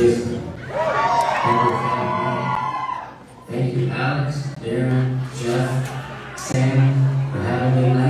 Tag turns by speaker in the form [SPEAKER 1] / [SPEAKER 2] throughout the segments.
[SPEAKER 1] Thank you, Alex, Darren, Jeff, Sam for having me.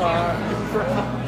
[SPEAKER 1] Pixar.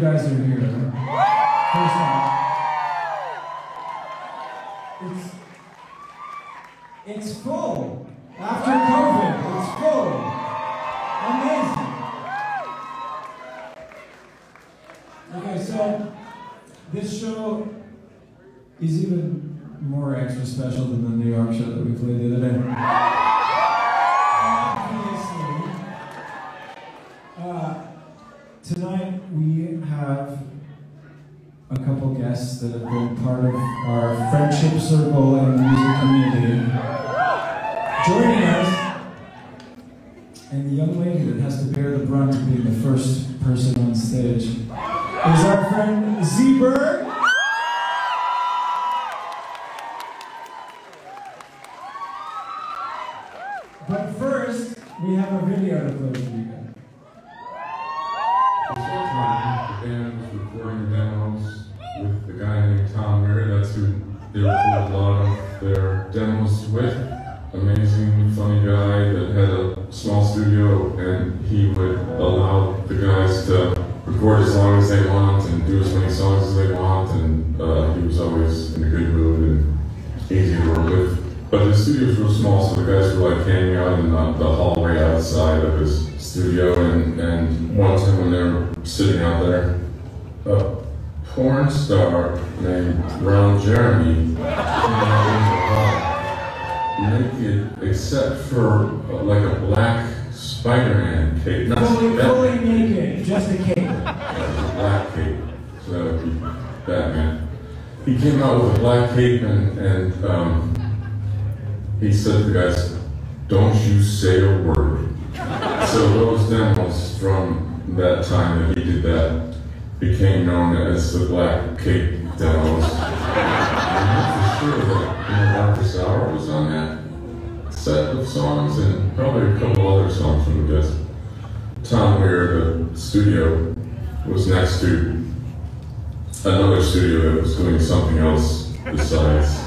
[SPEAKER 1] You
[SPEAKER 2] guys are here. First it's it's full. After COVID, it's full. Amazing. Okay, so this show is even more extra special than the New York show that we played the other day. Guests that have been part of our friendship circle and music community joining us. And the young lady that has to bear the brunt of being the first person on stage
[SPEAKER 3] came out with a black cape and, um, he said to the guys, don't you say a word. So those demos from that time that he did that became known as the Black Cape demos. I'm not for sure that Darkest Hour was on that set of songs and probably a couple other songs from the guys. Tom Weir, the studio, was next to another studio that was doing something else besides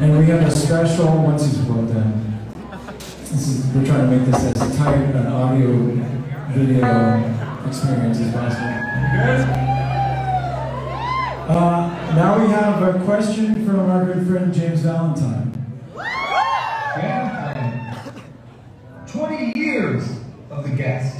[SPEAKER 2] And we have a special onesies for them. Is, we're trying to make this as tight an audio video experience as possible. Uh, now we have a question from our good friend James Valentine.
[SPEAKER 4] 20 years of the guest.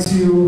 [SPEAKER 2] to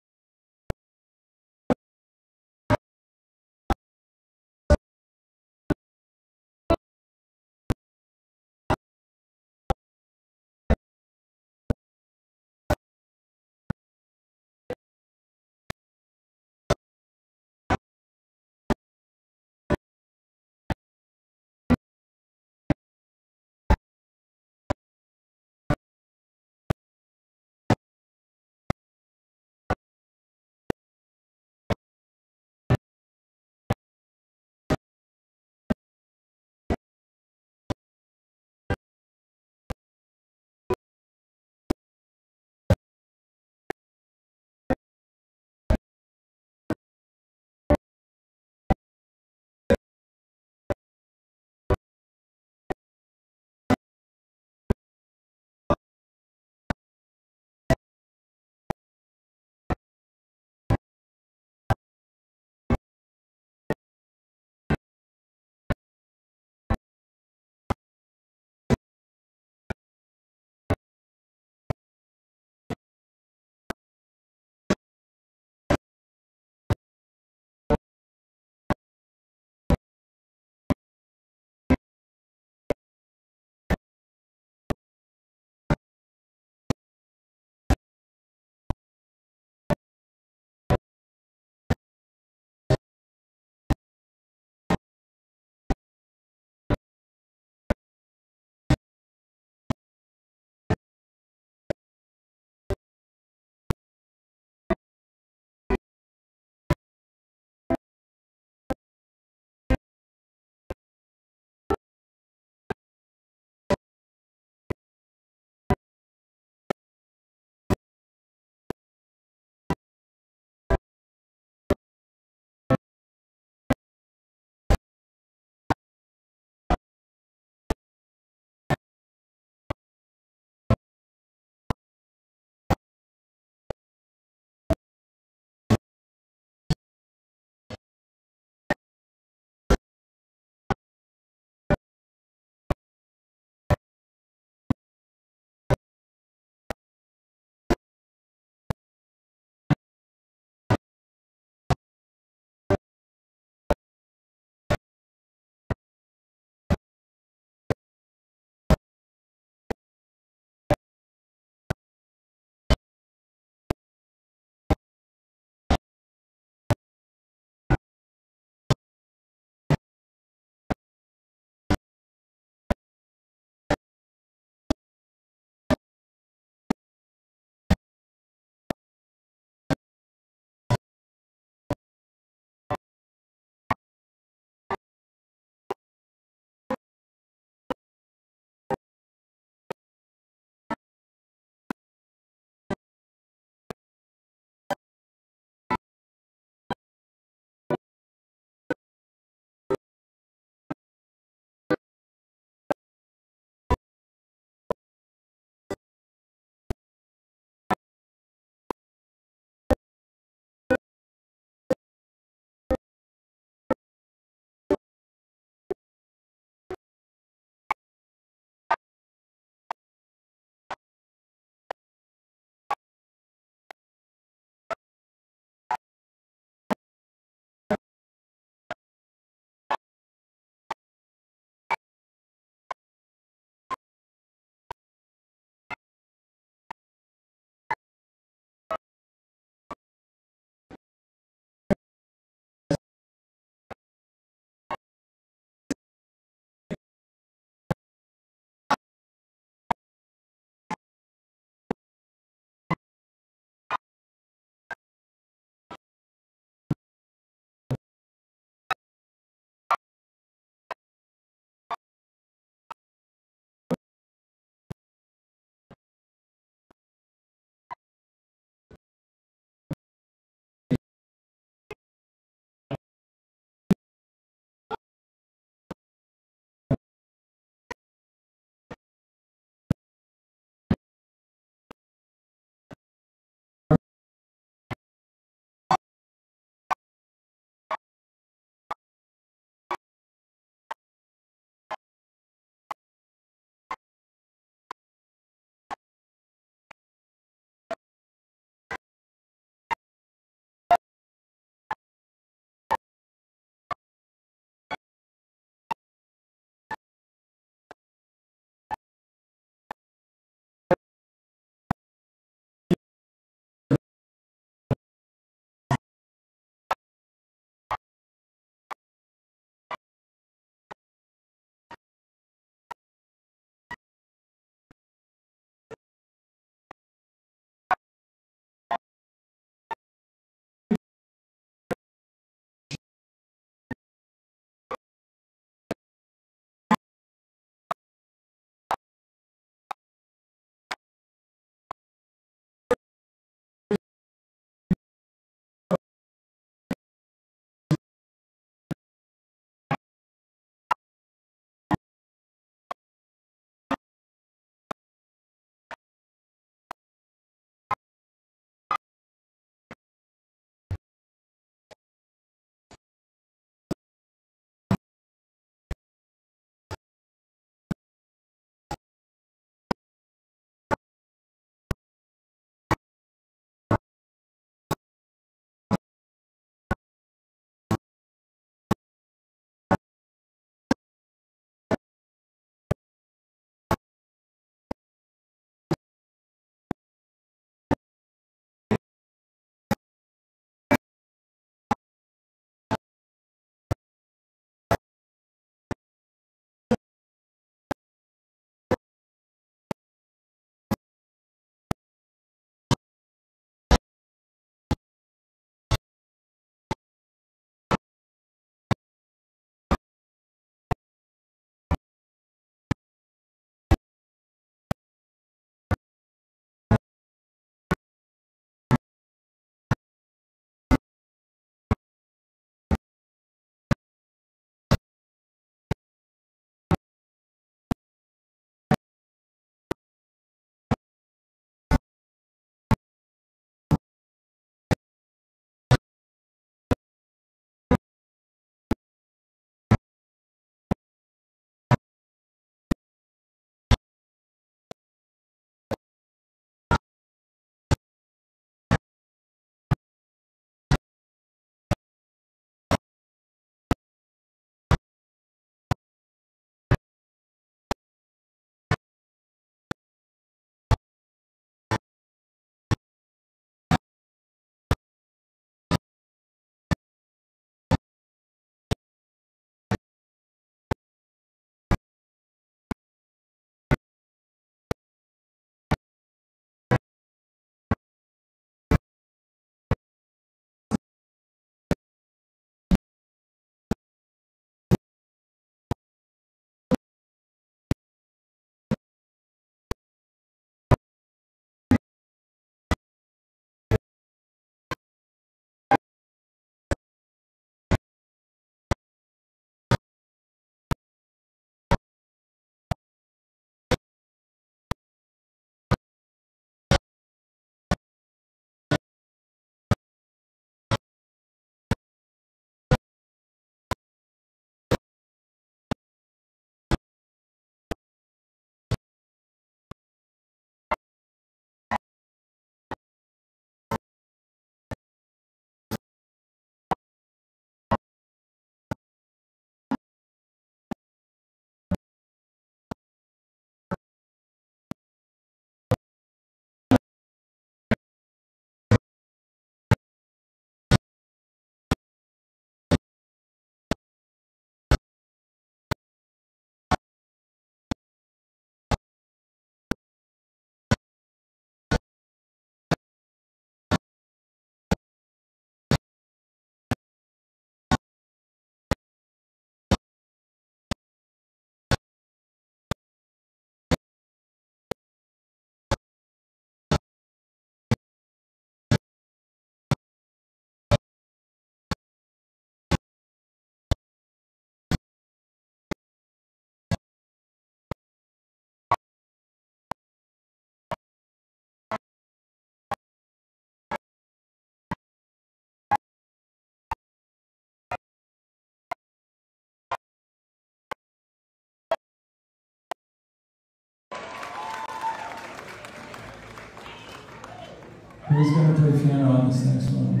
[SPEAKER 5] Who's going to play piano on this next one?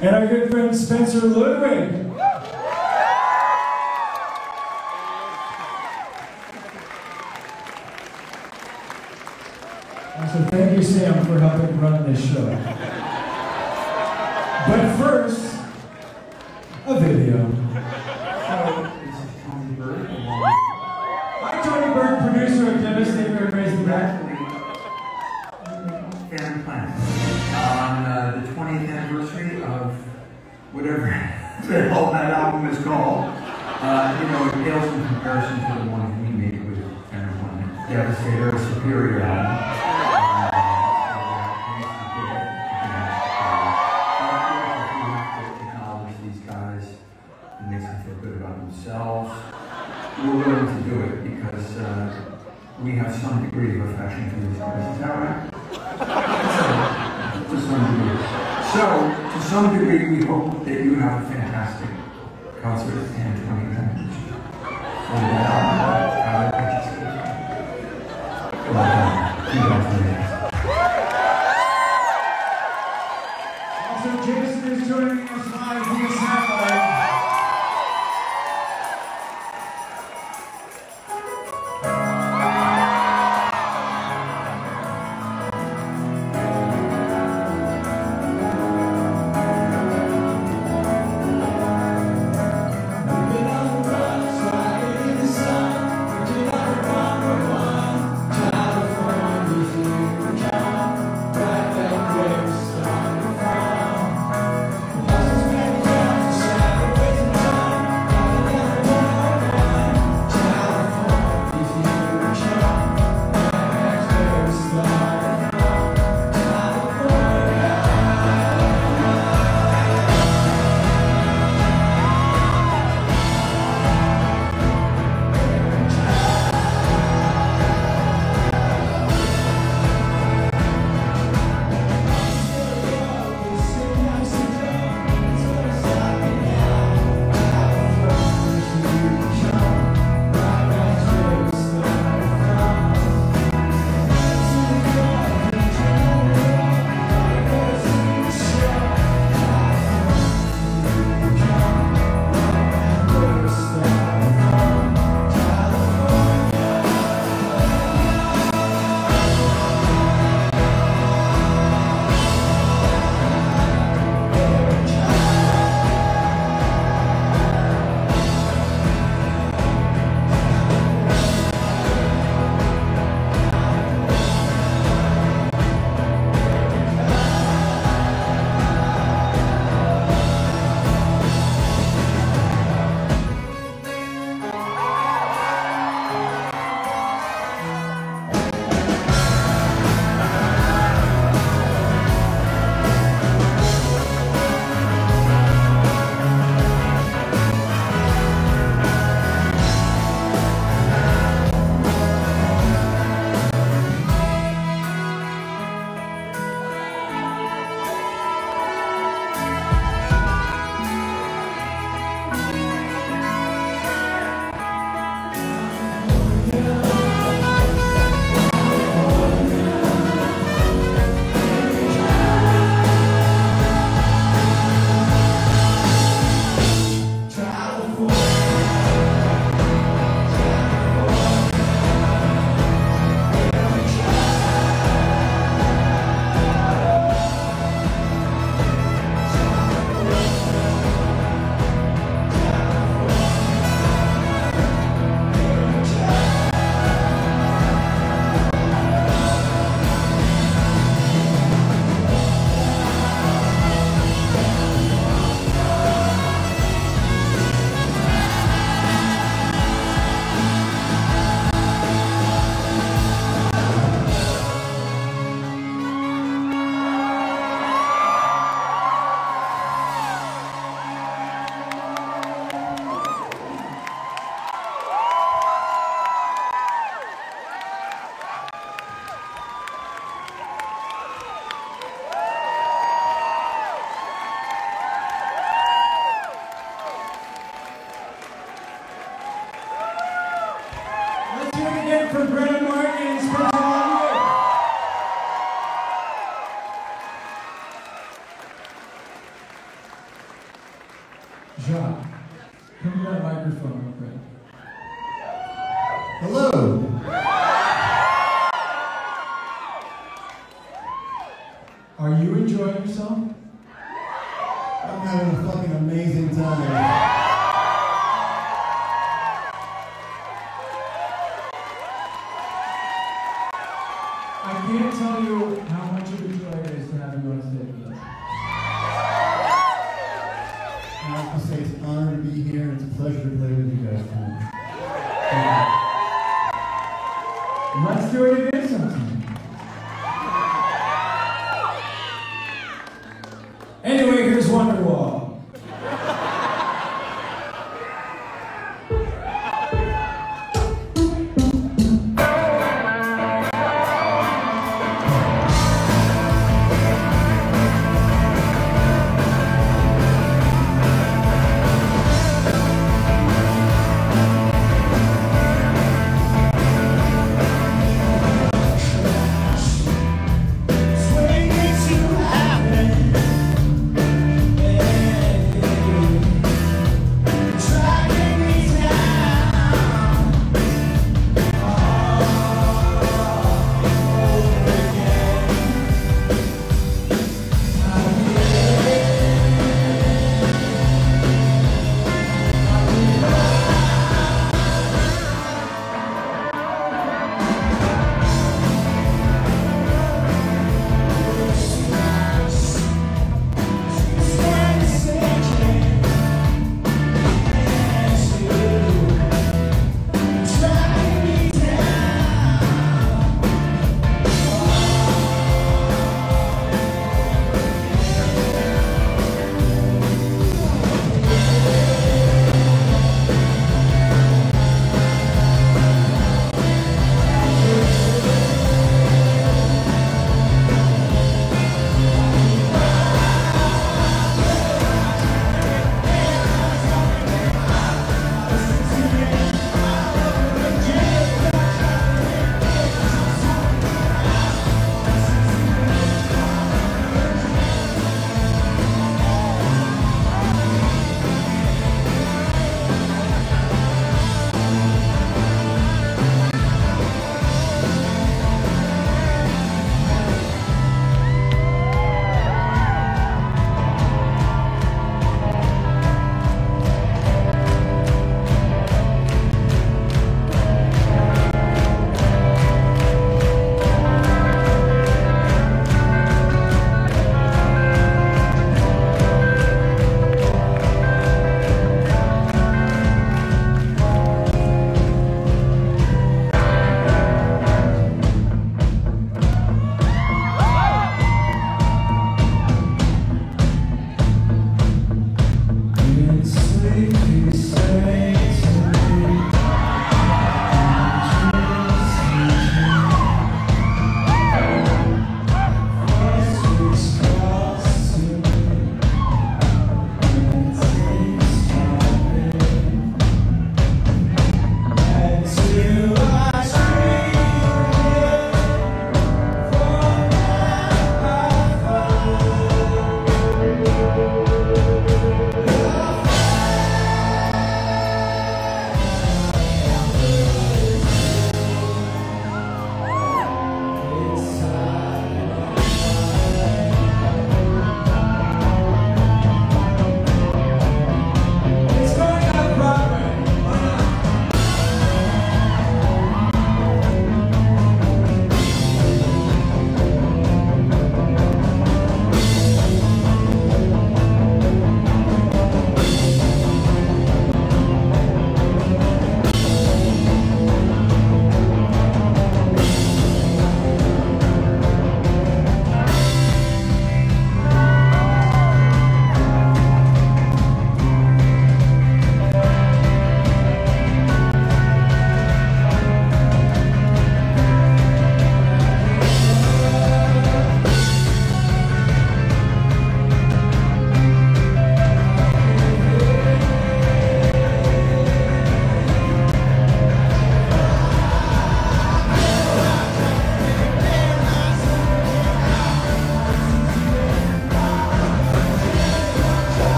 [SPEAKER 5] and our good friend Spencer Ludwig. So thank you, Sam, for helping run this show.
[SPEAKER 2] So, to some degree, we hope that you have a fantastic concert and 2010. And, uh, uh,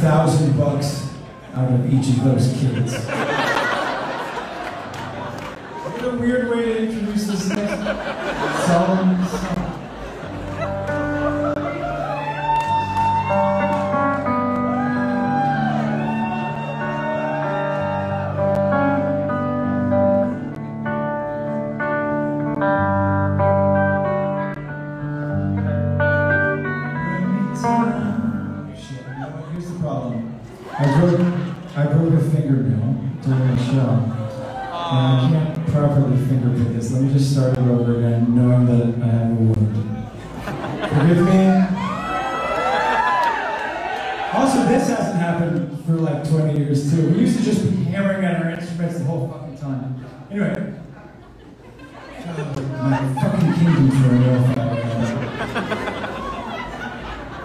[SPEAKER 2] thousand bucks out of each of those kids. what a weird way to introduce this next song. problem. I broke, I broke a fingernail during the show. I can't properly fingerprint this. Let me just start it over again, knowing that I have a wound. Forgive me. Also, this hasn't happened for like 20 years too. We used to just be hammering at our instruments the whole fucking time. Anyway. My fucking kingdom for a real fight.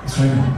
[SPEAKER 2] Let's try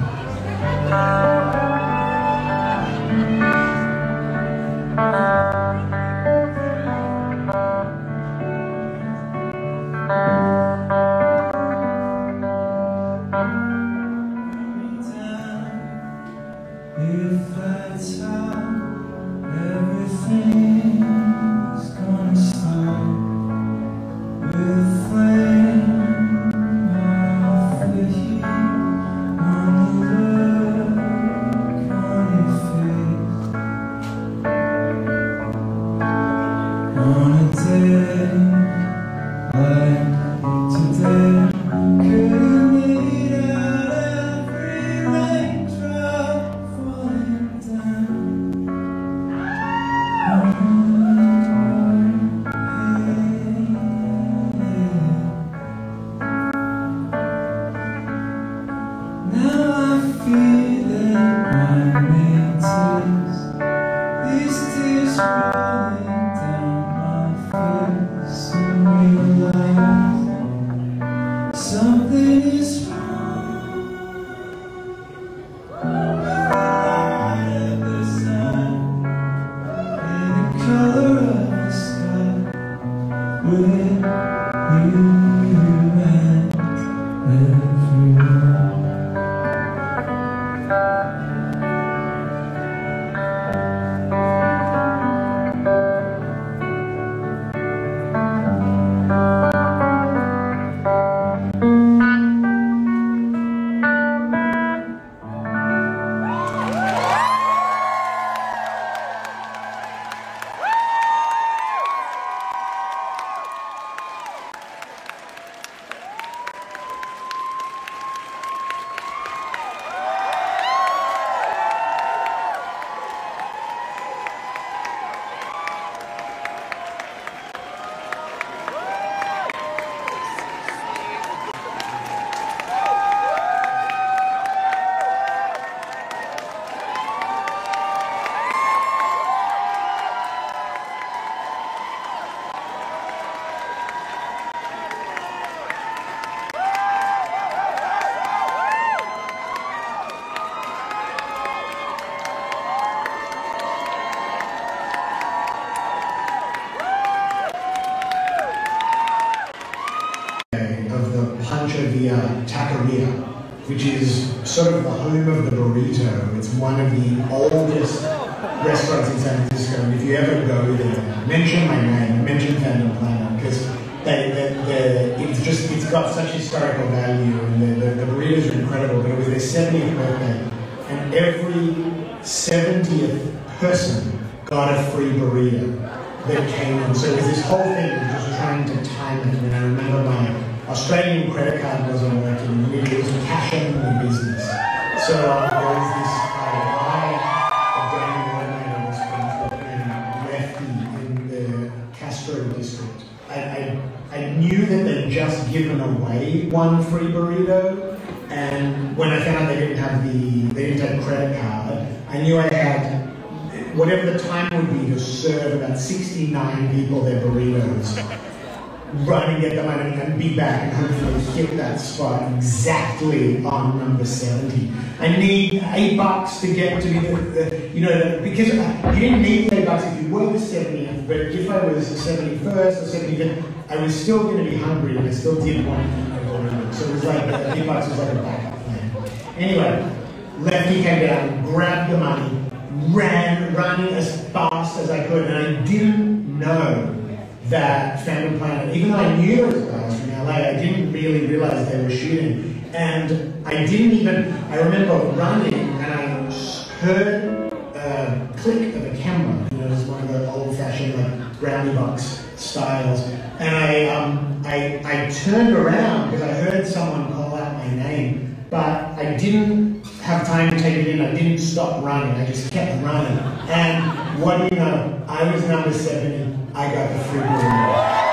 [SPEAKER 6] Australian credit card working. and It was a cash only business. So uh, there was this uh, guy, a brand winemaker was from Lefty in the Castro district. I, I, I knew that they'd just given away one free burrito. And when I found out they didn't have the, they didn't have a credit card, I knew I had whatever the time would be to serve about 69 people their burritos, run and get the money and be back and hopefully hit that spot exactly on number 70. I need eight bucks to get to be the, the you know, because you didn't need eight bucks if you were the 70th, but if I was the 71st or 75th, I was still going to be hungry and I still did want to burrito. So it was like, eight bucks was like a backup plan. Anyway, Lefty came down, grabbed the money, ran, running as fast as I could, and I didn't know that Phantom Planet, even though I knew it was guys from LA, I didn't really realize they were shooting. And I didn't even, I remember running and I heard a click of a camera, you know, it was one of the old fashioned like brownie box styles. And I, um, I, I turned around because I heard someone call out my name, but I didn't have time to take it in. I didn't stop running. I just kept running. And what do you know? I was number 70. I got the free burrito.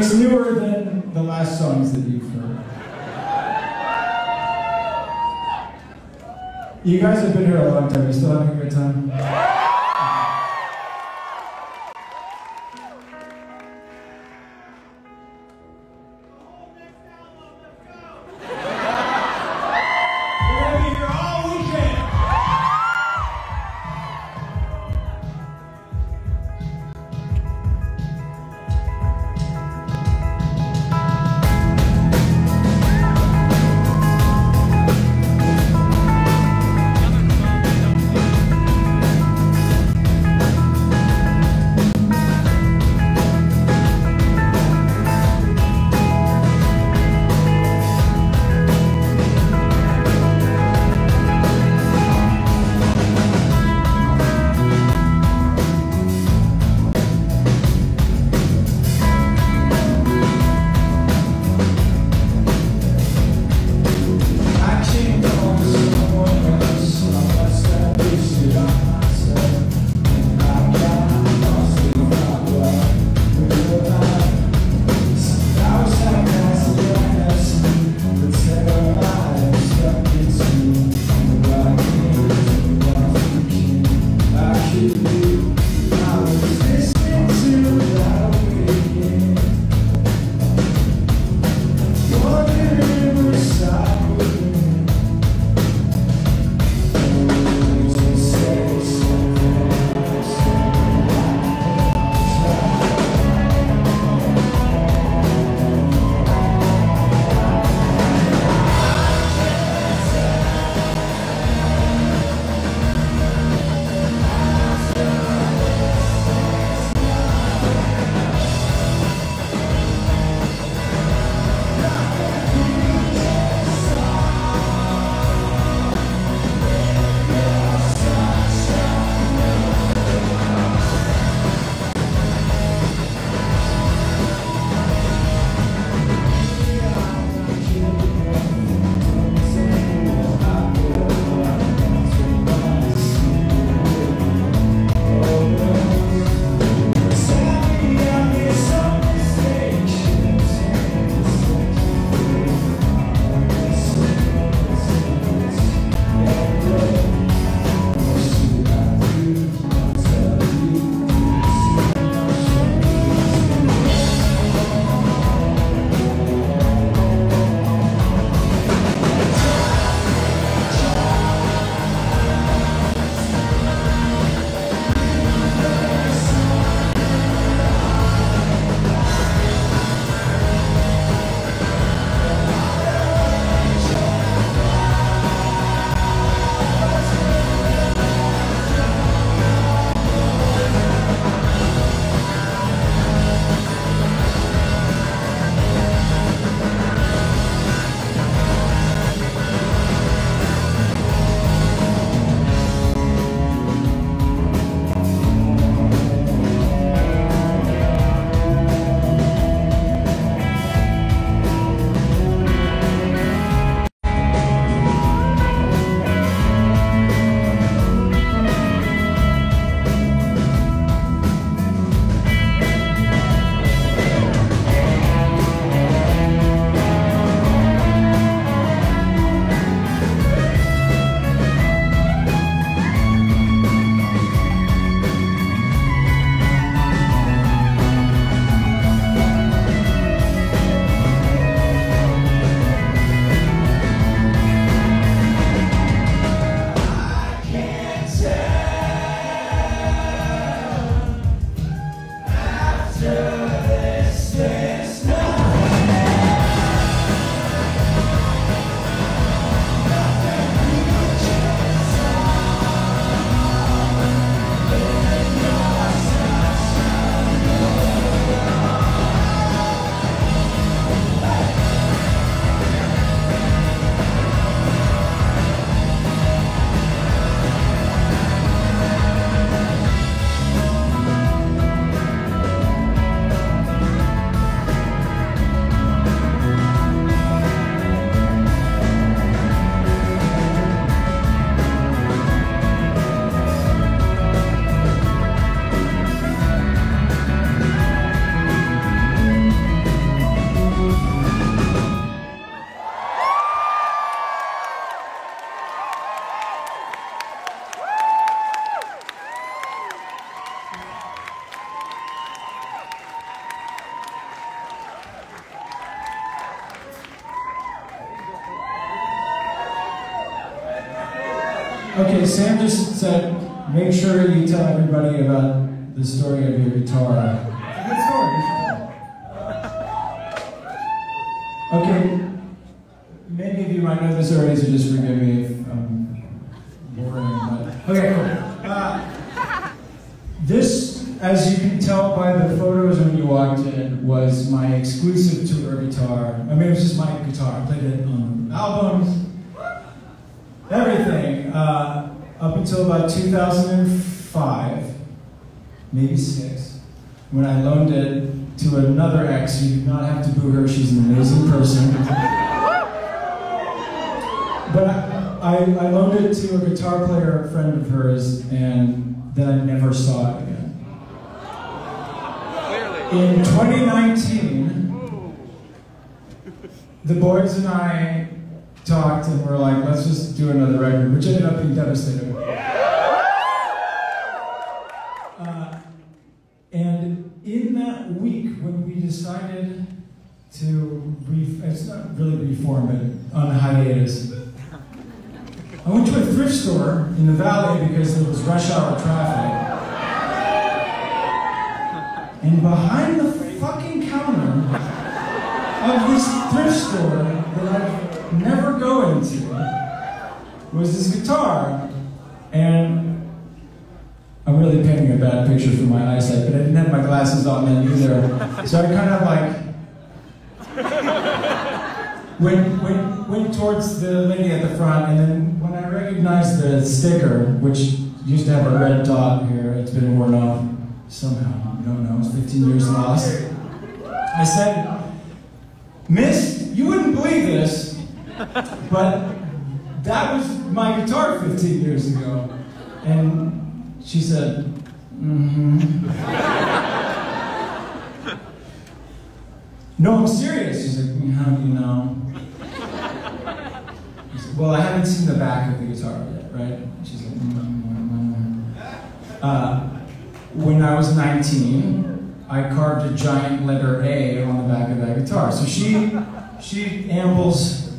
[SPEAKER 2] It's newer than the last songs that you've heard. You guys make sure you tell everybody about the story of your guitar.
[SPEAKER 7] It's a good story.
[SPEAKER 2] Okay, many of you might know this already, so just forgive me if I'm boring. But okay, cool. Uh, this, as you can tell by the photos when you walked in, was my exclusive tour guitar. I mean, it was just my guitar. I played it on albums, everything. Uh, up until about 2005, maybe six, when I loaned it to another ex. You do not have to boo her. She's an amazing person. But I, I, I loaned it to a guitar player friend of hers, and then I never saw it again. In 2019, the boys and I talked and we're like, let's just do another record, which ended up being devastating. Uh, and in that week, when we decided to, it's not really reform, but on hiatus, I went to a thrift store in the valley because there was rush hour traffic. And behind the fucking counter of this thrift store that I never go into was this guitar. And I'm really painting a bad picture for my eyesight, but I didn't have my glasses on then either. So I kind of like went, went, went towards the lady at the front, and then when I recognized the sticker, which used to have a red dot here, it's been worn off somehow. I don't know, it's 15 years lost. I said, Miss, you wouldn't believe this, but that was my guitar 15 years ago. And she said, mm-hmm. no, I'm serious. She's like, how do you know? I said, well, I haven't seen the back of the guitar yet, right? She's like, mm-hmm. uh, when I was 19, I carved a giant letter A on the back of that guitar. So she, she ambles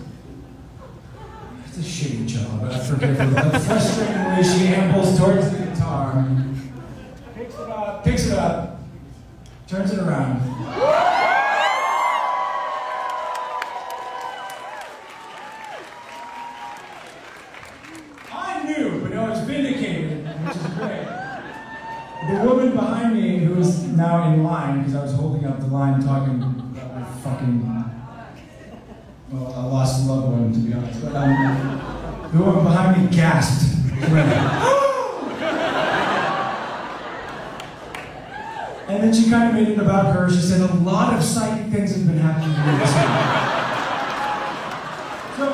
[SPEAKER 2] a shitty job, I forgive her. But frustratingly, she ambles towards the guitar, picks it up, picks it up, turns it around. I knew, but I was vindicated, which is great. The woman behind me, who is now in line, because I was holding up the line talking about my fucking well, I lost a loved one, to be honest. But um, the woman behind me gasped. and then she kind of made it about her. She said, a lot of psychic things have been happening to me this week. So,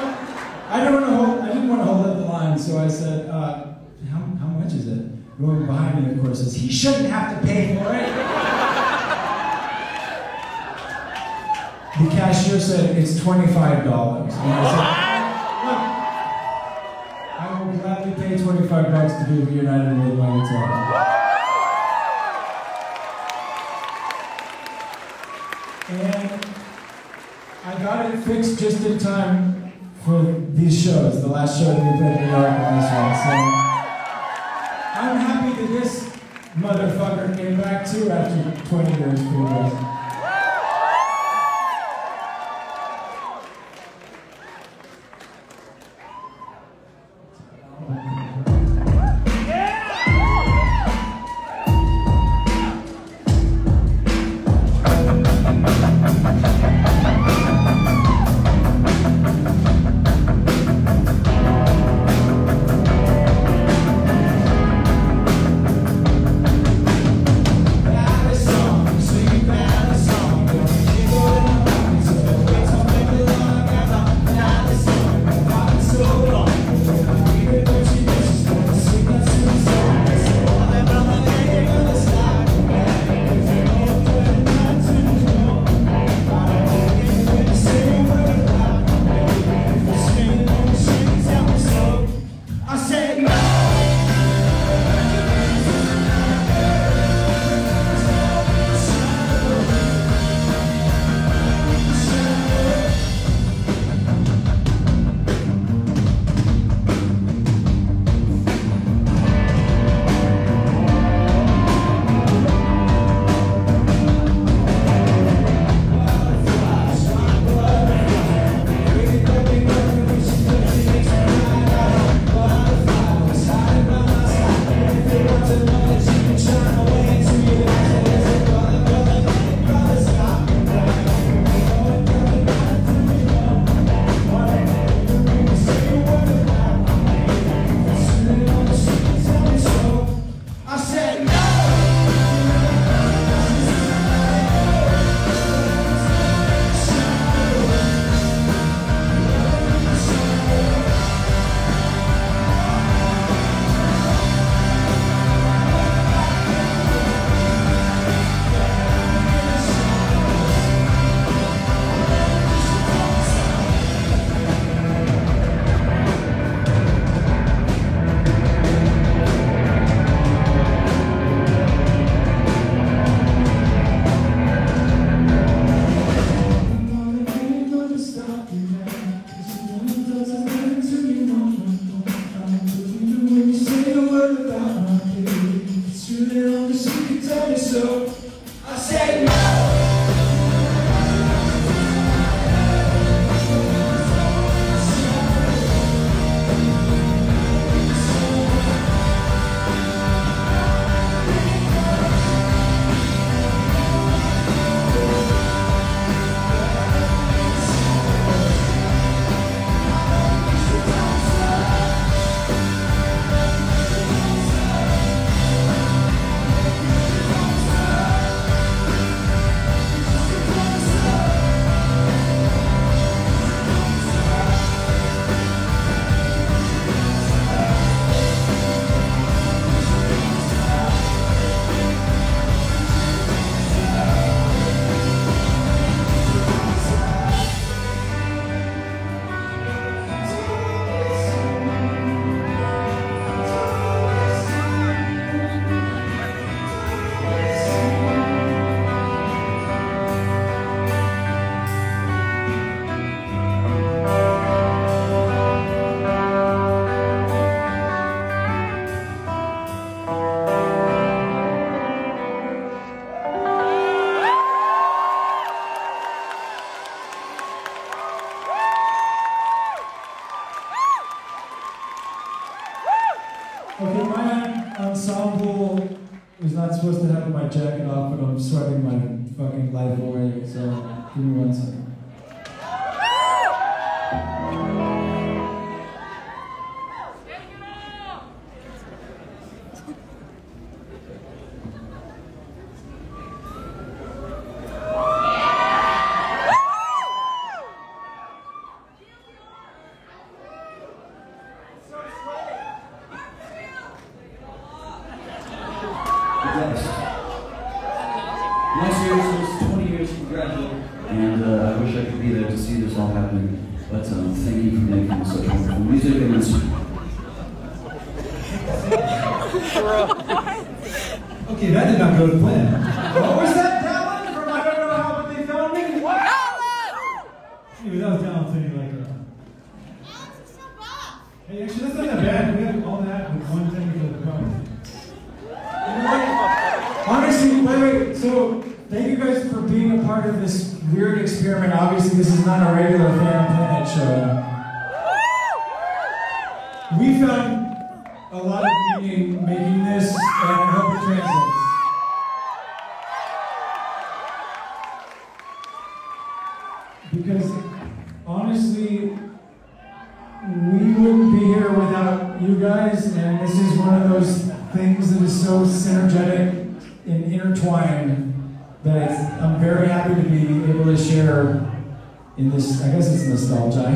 [SPEAKER 2] I don't want to hold, I didn't want to hold up the line, so I said, uh, how, how much is it? The woman behind me, of course, says, he shouldn't have to pay for it. The cashier said, it's $25. And I said, look, I will gladly pay 25 bucks to be reunited with my guitar. And I got it fixed just in time for these shows, the last show that we played in New York and this one. So I'm happy that this motherfucker came back too after 20 years, pretty much. was not supposed to have my jacket off, but I'm sweating my fucking life away, so give me one second.
[SPEAKER 8] All
[SPEAKER 2] time.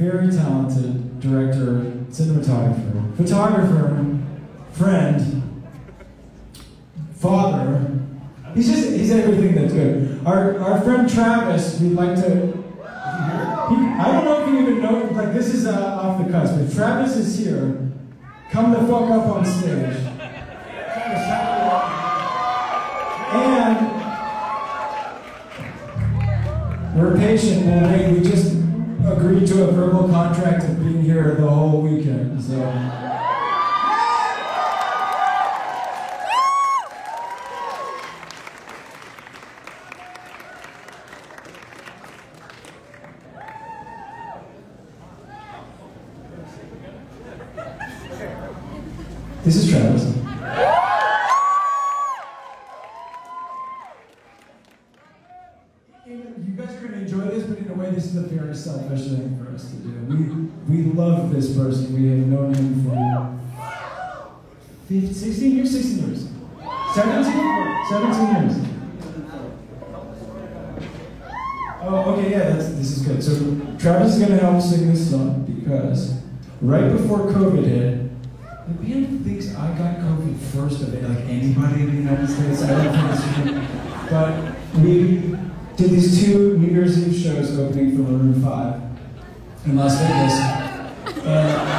[SPEAKER 2] Very talented director, cinematographer, photographer, friend, father. He's just, he's everything that's good. Our, our friend Travis, we'd like to. He, I don't know if you even know, like, this is uh, off the cusp, but Travis is here. Come the fuck up on stage. And we're patient, we'll wait. We just agreed to a verbal contract of being here the whole weekend, so. Person. We have known him for 15, 16 years, 16 years. 17? 17 years. Oh, okay, yeah, this is good. So Travis is going to help sing this song because right before COVID hit, the band thinks I got COVID first of it, like anybody in the United States. I don't. But we did these two New Year's Eve shows opening for Maroon 5 in Las Vegas. And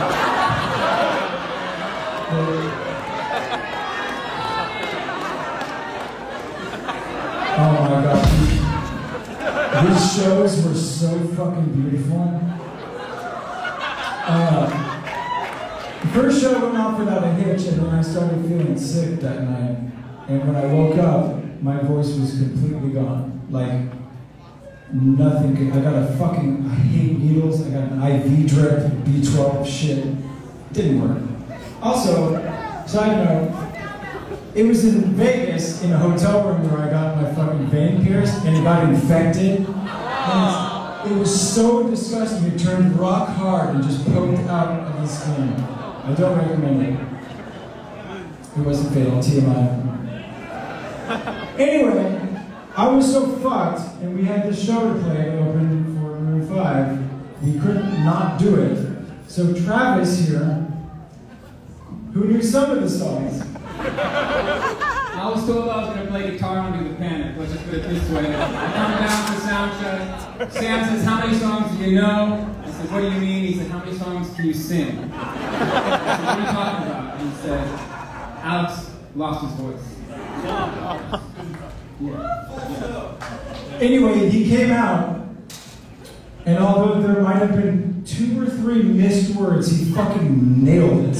[SPEAKER 2] Oh my god. These shows were so fucking beautiful. Uh, the first show went off without a hitch, and then I started feeling sick that night. And when I woke up, my voice was completely gone. Like, nothing I got a fucking, I hate needles, I got an IV drip, B12 shit. Didn't work. Also, side note, it was in Vegas in a hotel room where I got my fucking vein pierced and it got infected. And it was so disgusting, it turned rock hard and just poked out of the skin. I don't recommend it. It wasn't fatal, TMI. Anyway, I was so fucked, and we had this show to play to open for Maroon 5. We couldn't not do it. So Travis here, who knew some of the songs, I was told I was going to play guitar and do the panic. Let's just put it this way. I come down to sound check. Sam says, how many songs do you know? I said, what do you mean? He said, how many songs can you sing? I said, what are you talking about? And he said, Alex lost his voice.
[SPEAKER 9] Anyway, he came out, and although there might have been two or three missed words, he fucking nailed it.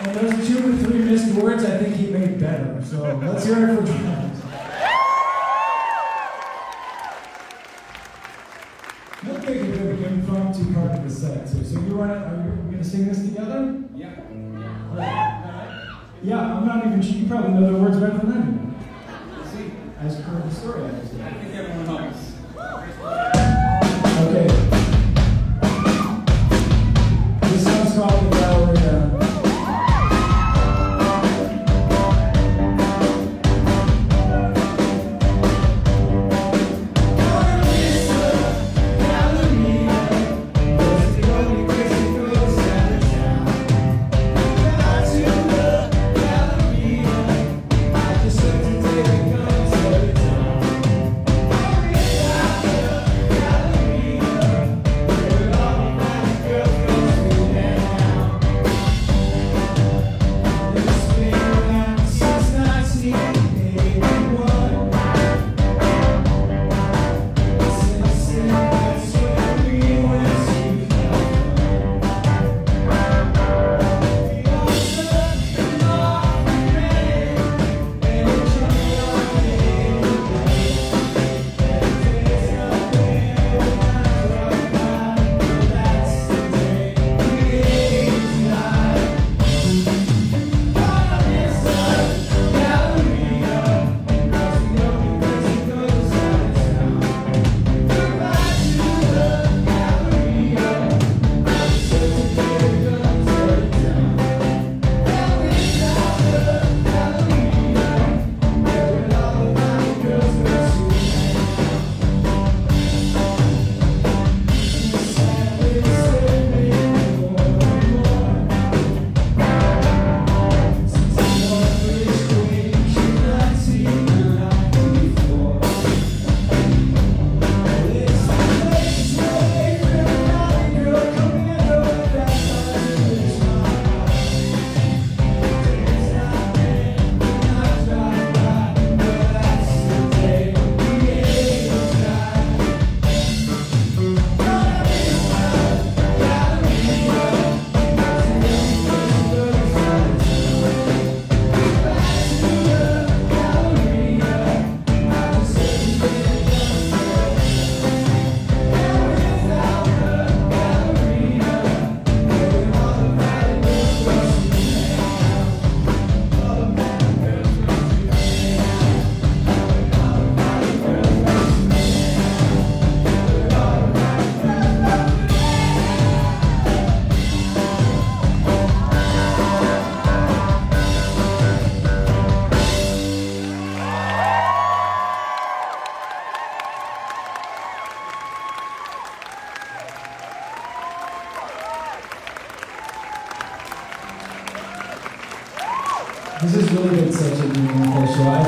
[SPEAKER 9] And those two or three missed words, I think he made better. So let's hear it for Travis. Take a bit of an impromptu part of the set. So, so you want to, are you going to sing this together?
[SPEAKER 2] Yeah.
[SPEAKER 9] Yeah, I'm not even sure. You probably know the words better than I do.
[SPEAKER 2] See.
[SPEAKER 9] As per the story, I
[SPEAKER 2] I think everyone knows.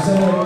[SPEAKER 10] Obrigado.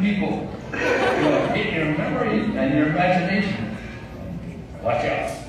[SPEAKER 10] People. Hit your memory and your imagination. Watch out.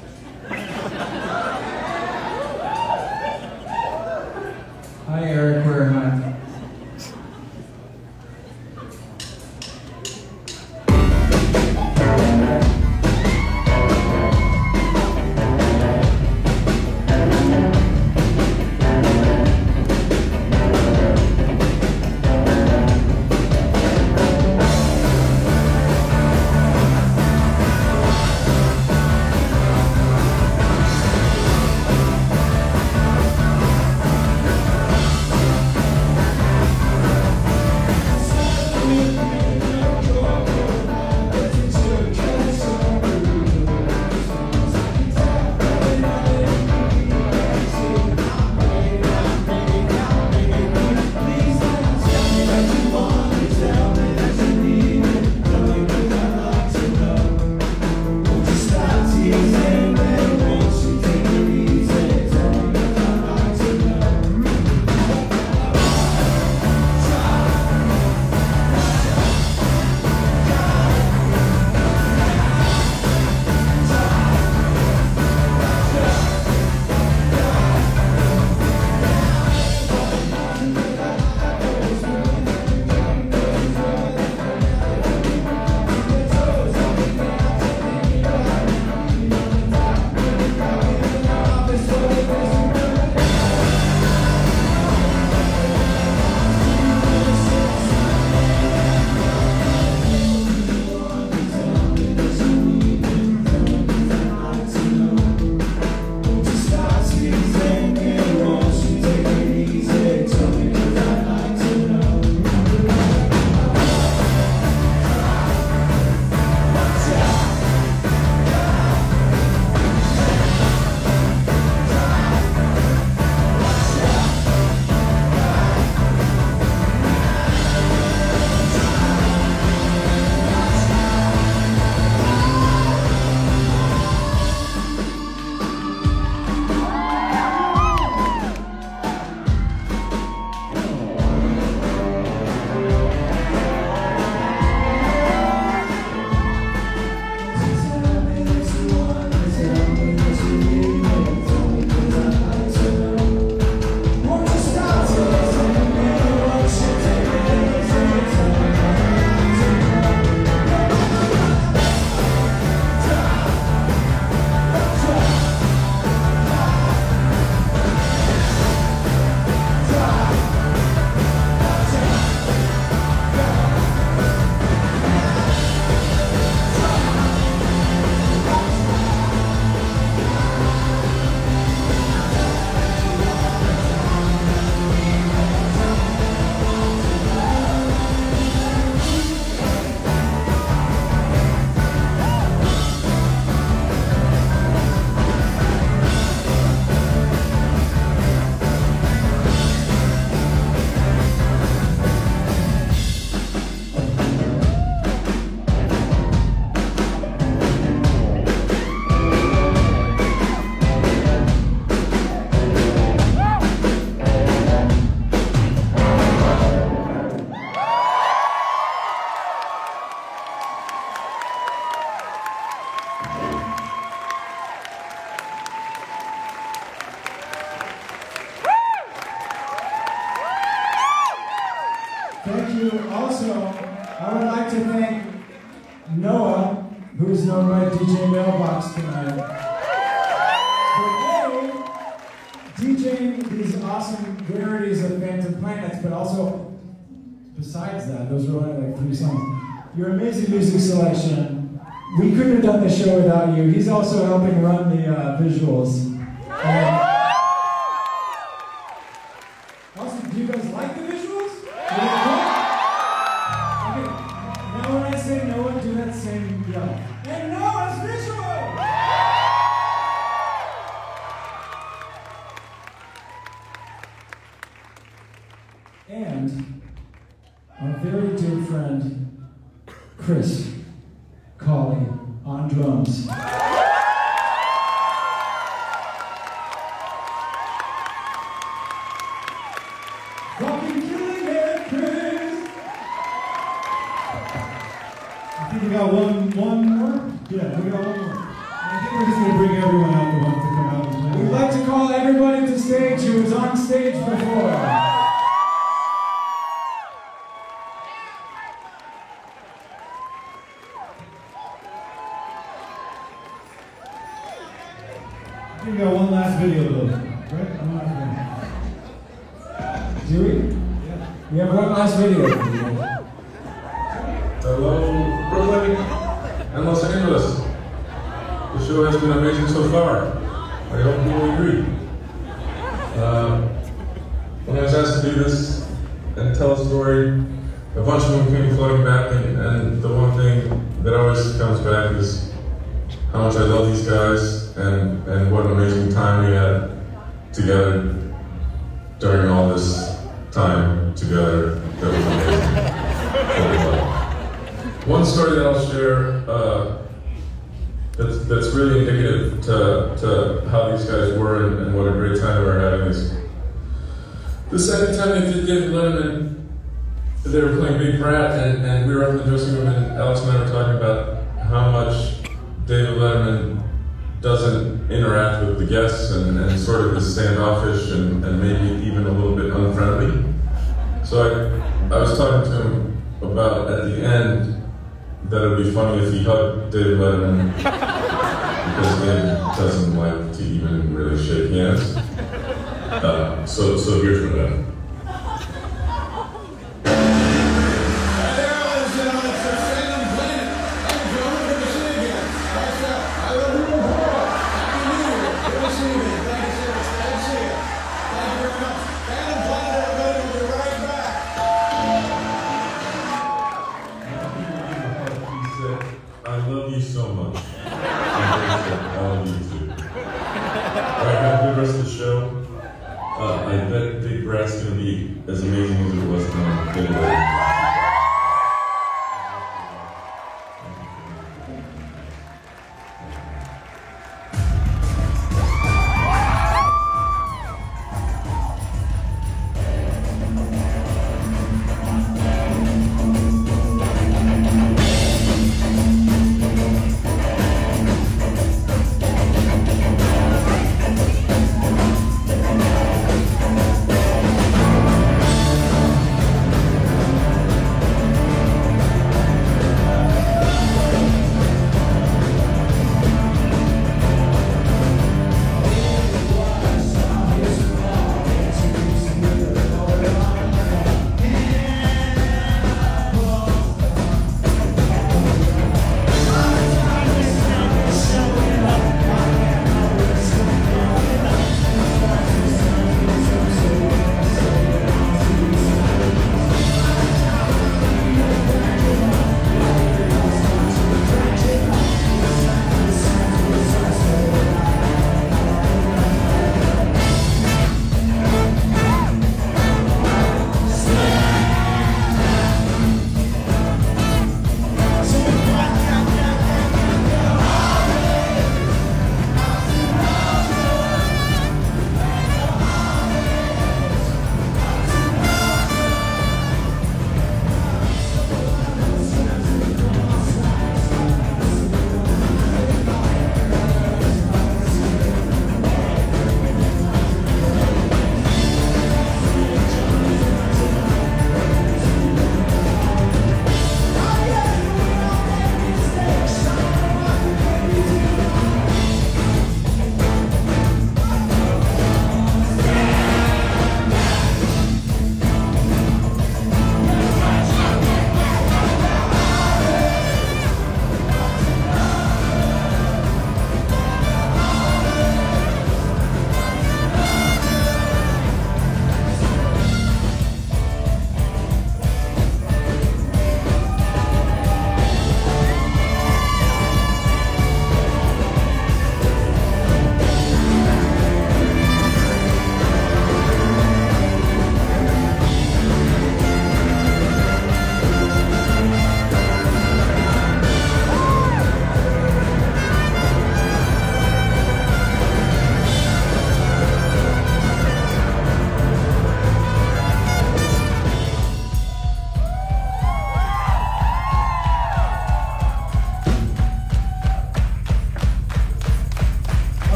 [SPEAKER 3] selection. We couldn't have done this show without you. He's also helping run the uh, visuals.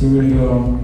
[SPEAKER 11] So we're gonna
[SPEAKER 2] go.